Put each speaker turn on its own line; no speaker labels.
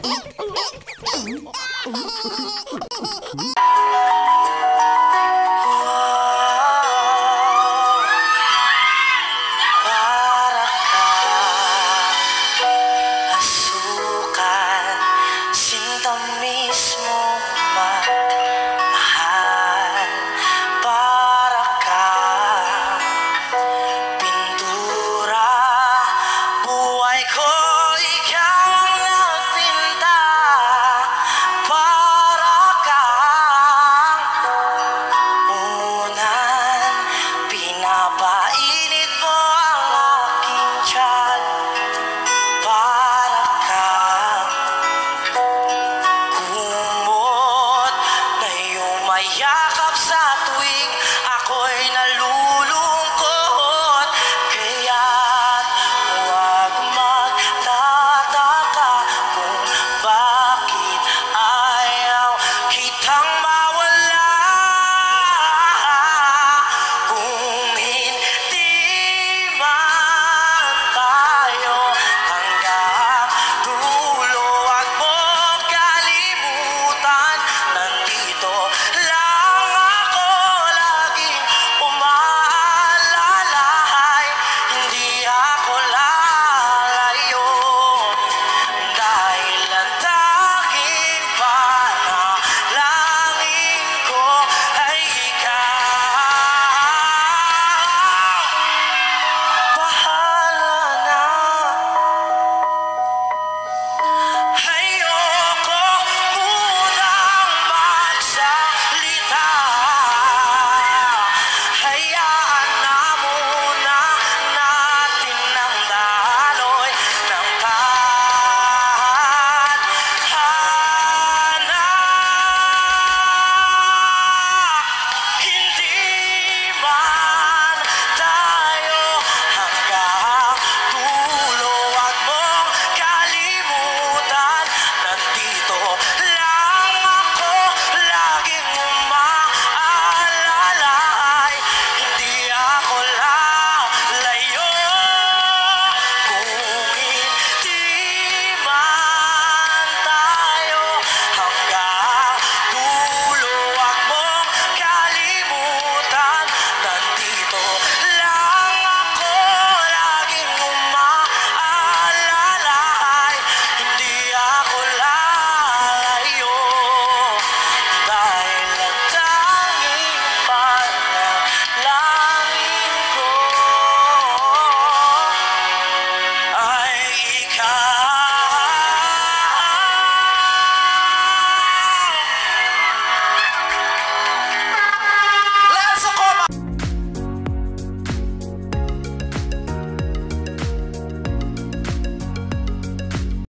いた yeah.